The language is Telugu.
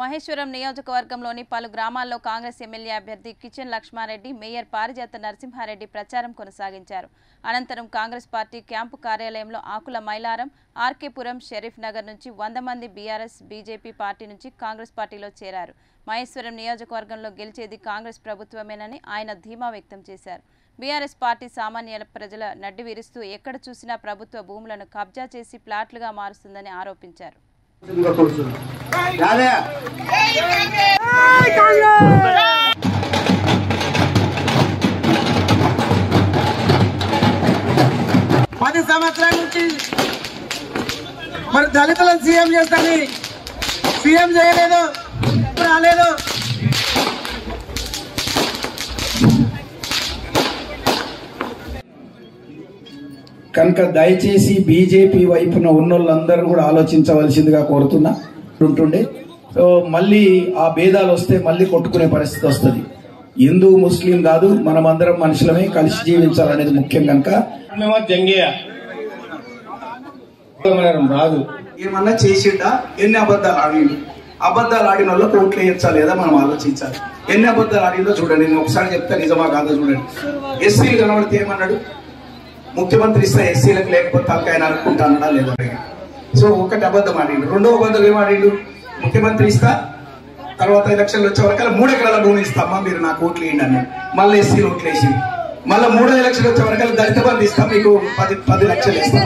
మహేశ్వరం నియోజకవర్గంలోని పలు గ్రామాల్లో కాంగ్రెస్ ఎమ్మెల్యే అభ్యర్థి కిచెన్ లక్ష్మారెడ్డి మేయర్ పారిజాత నరసింహారెడ్డి ప్రచారం కొనసాగించారు. అనంతరం కాంగ్రెస్ పార్టీ క్యాంపు కార్యాలయంలో ఆకుల మైలారం ఆర్కేపురం షరీఫ్ నగర్ నుంచి వంద మంది బీఆర్ఎస్ బీజేపీ పార్టీ నుంచి కాంగ్రెస్ పార్టీలో చేరారు. మహేశ్వరం నియోజకవర్గంలో గెలిచేది కాంగ్రెస్ ప్రభుత్వమేనని ఆయన ధీమా వ్యక్తం చేశారు. బీఆర్ఎస్ పార్టీ సామాన్య ప్రజల నడ్డి విరుస్తూ ఎక్కడ చూసినా ప్రభుత్వ భూములను కబ్జా చేసి ప్లాట్లుగా మారుస్తుందని ఆరోపించారు. రాలే. పది సంవత్సరాల నుంచి మరి దళితులను సీఎం చేస్తాని సీఎం చేయలేదు రాలేదు. కనుక దయచేసి బీజేపీ వైపున ఉన్నోళ్ళందరూ కూడా ఆలోచించవలసిందిగా కోరుతున్నా. ఉంటుండే. సో మళ్ళీ ఆ భేదాలు వస్తే మళ్ళీ కొట్టుకునే పరిస్థితి వస్తుంది. హిందూ ముస్లిం కాదు మనమందరం మనుషులమే కలిసి జీవించాలనేది ముఖ్యం కనుక రాదు. ఏమన్నా చేసిండా? ఎన్ని అబద్ధాలు ఆడిండు? అబద్ధాలు ఆడిన వాళ్ళకి ఓట్లు వేయచ్చా లేదా మనం ఆలోచించాలి. ఎన్ని అబద్ధాలు ఆడిందో చూడండి. నేను ఒకసారి చెప్తా నిజమా కాదో చూడండి. ఎస్సీలు కనబడితే ఏమన్నాడు? ముఖ్యమంత్రి ఇస్తే ఎస్సీలకు లేకపోతే తలకాయ నరుక్కుంటానడా లేదా? సో ఒకటి అబద్ధం ఆడిండు. రెండో అబద్ధం ఏమాడిండు ముఖ్యమంత్రి ఇస్తా తర్వాత ఎలక్షన్లు వచ్చే వరకు మూడు ఎకరాల భూమి ఇస్తామా మీరు నాకు ఓట్లు వేయండి అని మళ్ళీ ఎస్సీలు ఓట్లు వేసి మళ్ళీ మూడో ఎలక్షన్ వచ్చే వరకు దళిత బంధు ఇస్తాం మీకు పది పది లక్షలు ఇస్తాం.